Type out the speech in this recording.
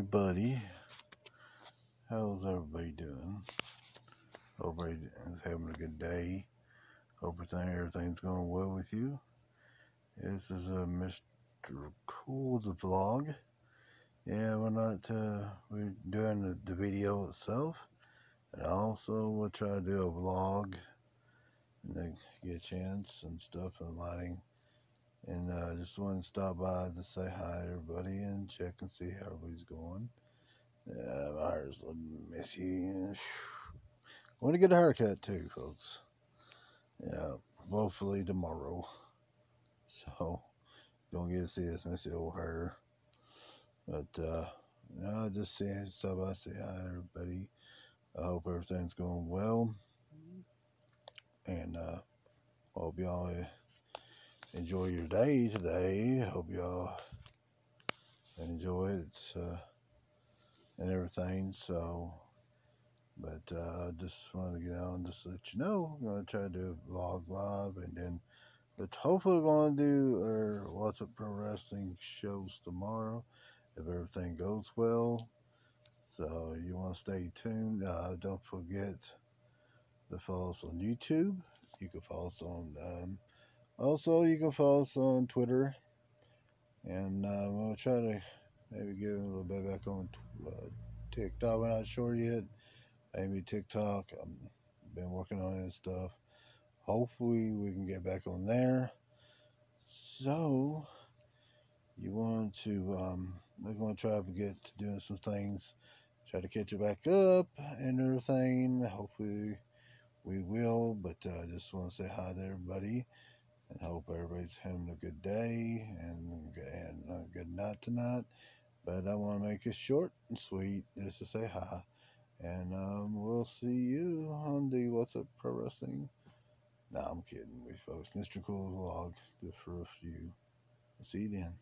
everybody? How's everybody doing? Hope everybody is having a good day. Hope everything's going well with you. This is a Mr. Cool's vlog. Yeah, we're not uh, we're doing the, the video itself, and also we'll try to do a vlog and get a chance and stuff and lighting and uh, just wanted to stop by to say hi to everybody and check and see how everybody's going. Yeah, my hair's little messy. I want to get a haircut too, folks. Yeah, hopefully tomorrow. So, don't get to see this messy old hair. But, uh, no, just say, stop by, say hi, everybody. I hope everything's going well. And, uh, hope y'all enjoy your day today. Hope y'all enjoy it uh, and everything. So, but uh, just want to get on just let you know. I'm going to try to do a vlog live and then, but hopefully, to do our What's Up Pro Wrestling shows tomorrow if everything goes well. So, you want to stay tuned. Uh, don't forget to follow us on YouTube. You can follow us on um, also, you can follow us on Twitter, and uh, we'll try to maybe get a little bit back on uh, TikTok. We're not sure yet. Maybe TikTok. I've been working on it stuff. Hopefully, we can get back on there. So, you want to, um, we're going to try to get to doing some things, try to catch it back up and everything. Hopefully, we will, but I uh, just want to say hi to everybody and hope everybody's having a good day and, and a good night tonight. But I want to make it short and sweet just to say hi. And um, we'll see you on the What's Up Pro Wrestling. Nah, I'm kidding We folks. Mr. Cool Vlog, just for a few. See you then.